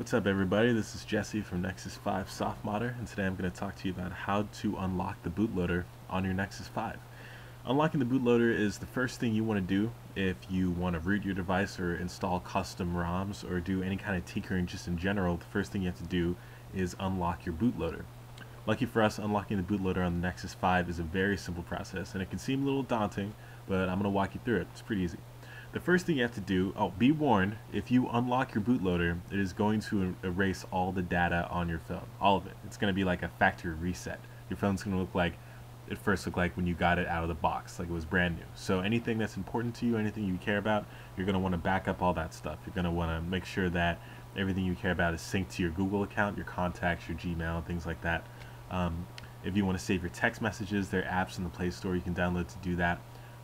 What's up everybody, this is Jesse from Nexus 5 Softmodder and today I'm going to talk to you about how to unlock the bootloader on your Nexus 5. Unlocking the bootloader is the first thing you want to do if you want to root your device or install custom ROMs or do any kind of tinkering just in general. The first thing you have to do is unlock your bootloader. Lucky for us, unlocking the bootloader on the Nexus 5 is a very simple process and it can seem a little daunting, but I'm going to walk you through it. It's pretty easy. The first thing you have to do, oh, be warned, if you unlock your bootloader, it is going to erase all the data on your phone. All of it. It's going to be like a factory reset. Your phone's going to look like, it first looked like when you got it out of the box, like it was brand new. So anything that's important to you, anything you care about, you're going to want to back up all that stuff. You're going to want to make sure that everything you care about is synced to your Google account, your contacts, your Gmail, things like that. Um, if you want to save your text messages, there are apps in the Play Store you can download to do that.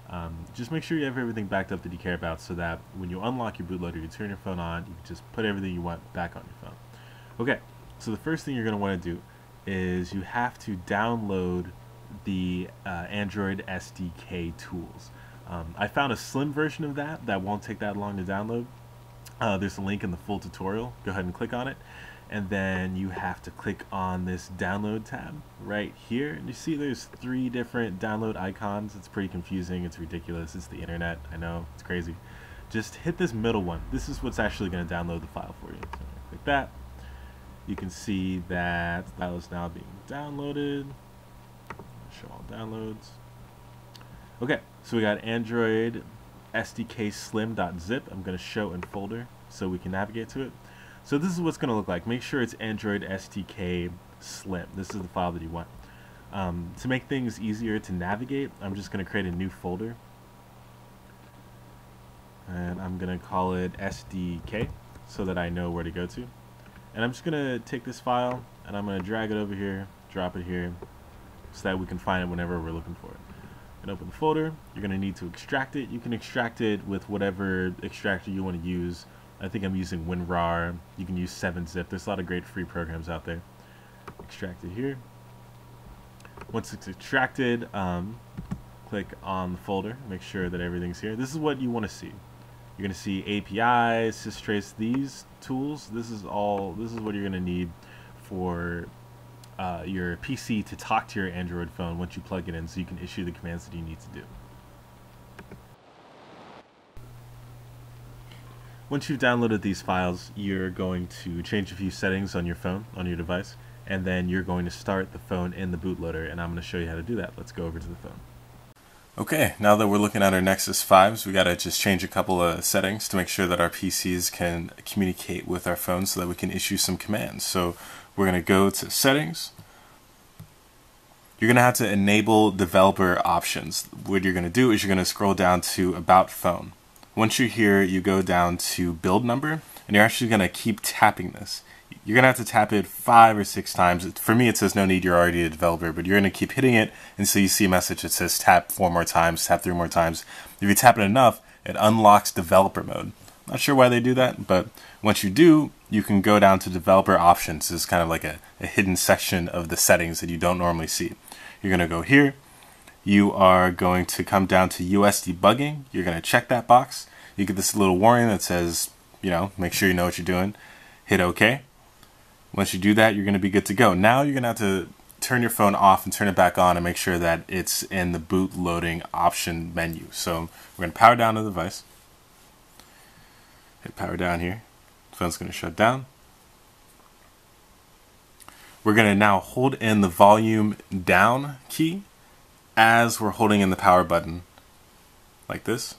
Um, just make sure you have everything backed up that you care about so that when you unlock your bootloader, you turn your phone on, you can just put everything you want back on your phone. Okay, so the first thing you're going to want to do is you have to download the uh, Android SDK tools. Um, I found a slim version of that that won't take that long to download. Uh, there's a link in the full tutorial. Go ahead and click on it and then you have to click on this download tab right here. And you see there's three different download icons. It's pretty confusing. It's ridiculous. It's the internet. I know. It's crazy. Just hit this middle one. This is what's actually going to download the file for you. So click that. You can see that that is now being downloaded. Show all downloads. Okay so we got Android SDK slim.zip I'm going to show in folder so we can navigate to it so this is what's going to look like. Make sure it's Android SDK Slim. This is the file that you want. Um, to make things easier to navigate, I'm just going to create a new folder. And I'm going to call it SDK so that I know where to go to. And I'm just going to take this file and I'm going to drag it over here, drop it here, so that we can find it whenever we're looking for it. And open the folder. You're going to need to extract it. You can extract it with whatever extractor you want to use. I think I'm using WinRAR. You can use 7-zip. There's a lot of great free programs out there. Extract it here. Once it's extracted, um, click on the folder. Make sure that everything's here. This is what you want to see. You're going to see APIs, systrace, these tools. This is all. This is what you're going to need for uh, your PC to talk to your Android phone once you plug it in, so you can issue the commands that you need to do. Once you've downloaded these files, you're going to change a few settings on your phone, on your device, and then you're going to start the phone in the bootloader, and I'm going to show you how to do that. Let's go over to the phone. Okay, now that we're looking at our Nexus 5s, we got to just change a couple of settings to make sure that our PCs can communicate with our phones so that we can issue some commands. So we're going to go to Settings. You're going to have to enable developer options. What you're going to do is you're going to scroll down to About Phone. Once you're here, you go down to build number, and you're actually going to keep tapping this. You're going to have to tap it five or six times. For me, it says no need, you're already a developer, but you're going to keep hitting it until you see a message that says tap four more times, tap three more times. If you tap it enough, it unlocks developer mode. Not sure why they do that, but once you do, you can go down to developer options. This is kind of like a, a hidden section of the settings that you don't normally see. You're going to go here, you are going to come down to USB debugging. You're going to check that box. You get this little warning that says, you know, make sure you know what you're doing. Hit OK. Once you do that, you're going to be good to go. Now you're going to have to turn your phone off and turn it back on and make sure that it's in the boot loading option menu. So we're going to power down the device. Hit power down here. Phone's going to shut down. We're going to now hold in the volume down key as we're holding in the power button like this.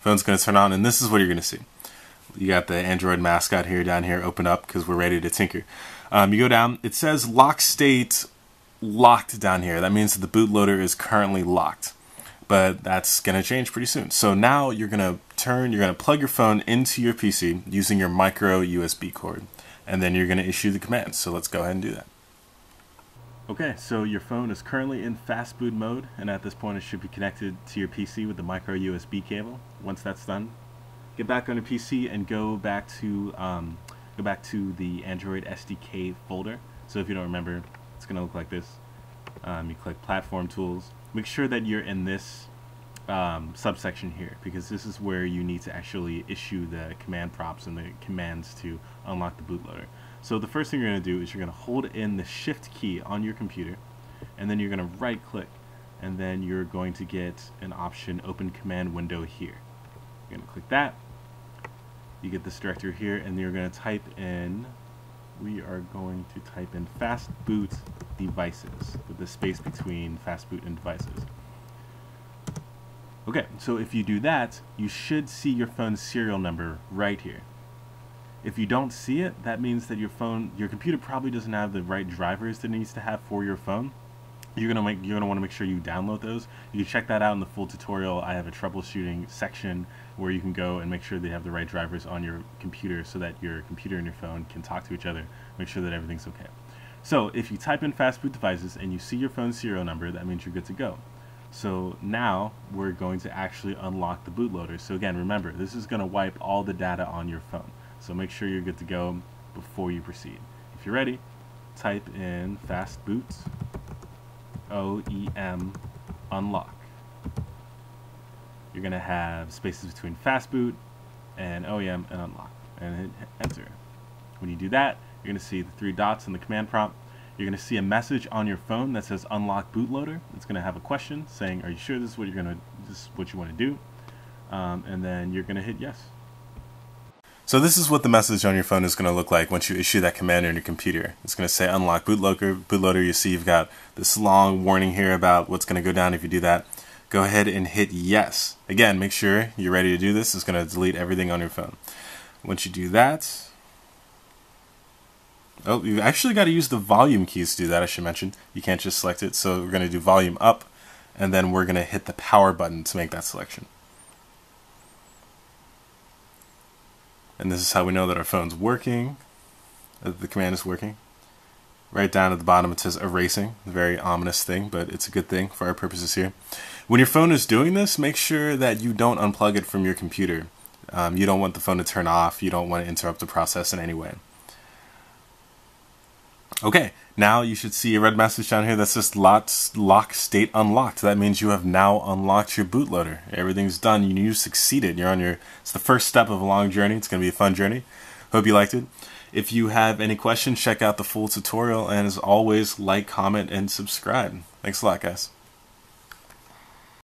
Phone's going to turn on and this is what you're going to see. You got the Android mascot here down here open up because we're ready to tinker. Um, you go down, it says lock state locked down here. That means that the bootloader is currently locked. But that's going to change pretty soon. So now you're going to turn, you're going to plug your phone into your PC using your micro USB cord. And then you're going to issue the command. So let's go ahead and do that. Okay, so your phone is currently in fast boot mode, and at this point it should be connected to your PC with the micro USB cable. Once that's done, get back on your PC and go back to um, go back to the Android SDK folder. So if you don't remember, it's going to look like this. Um, you click Platform Tools. Make sure that you're in this um, subsection here because this is where you need to actually issue the command prompts and the commands to unlock the bootloader. So the first thing you're going to do is you're going to hold in the shift key on your computer and then you're going to right click and then you're going to get an option open command window here. You're going to click that. You get this directory here and you're going to type in we are going to type in fast boot devices with the space between fast boot and devices. Okay, so if you do that, you should see your phone's serial number right here. If you don't see it, that means that your phone, your computer probably doesn't have the right drivers that it needs to have for your phone. You're gonna make, you're gonna want to make sure you download those. You can check that out in the full tutorial. I have a troubleshooting section where you can go and make sure they have the right drivers on your computer so that your computer and your phone can talk to each other, make sure that everything's okay. So if you type in fast boot devices and you see your phone serial number, that means you're good to go. So now we're going to actually unlock the bootloader. So again, remember, this is going to wipe all the data on your phone. So make sure you're good to go before you proceed. If you're ready, type in fastboot OEM unlock. You're going to have spaces between fastboot and OEM and unlock and hit enter. When you do that, you're going to see the three dots in the command prompt you're going to see a message on your phone that says unlock bootloader. It's going to have a question saying, are you sure this is what you're going to, this is what you want to do? Um, and then you're going to hit yes. So this is what the message on your phone is going to look like once you issue that command on your computer. It's going to say unlock bootloader. Bootloader, you see you've got this long warning here about what's going to go down if you do that. Go ahead and hit yes. Again, make sure you're ready to do this. It's going to delete everything on your phone. Once you do that, Oh, you've actually got to use the volume keys to do that, I should mention. You can't just select it. So we're going to do volume up, and then we're going to hit the power button to make that selection. And this is how we know that our phone's working, the command is working. Right down at the bottom it says erasing, a very ominous thing, but it's a good thing for our purposes here. When your phone is doing this, make sure that you don't unplug it from your computer. Um, you don't want the phone to turn off, you don't want to interrupt the process in any way. Okay, now you should see a red message down here that says lock state unlocked. That means you have now unlocked your bootloader. Everything's done. You, you succeeded. You're on your. It's the first step of a long journey. It's going to be a fun journey. Hope you liked it. If you have any questions, check out the full tutorial. And as always, like, comment, and subscribe. Thanks a lot, guys.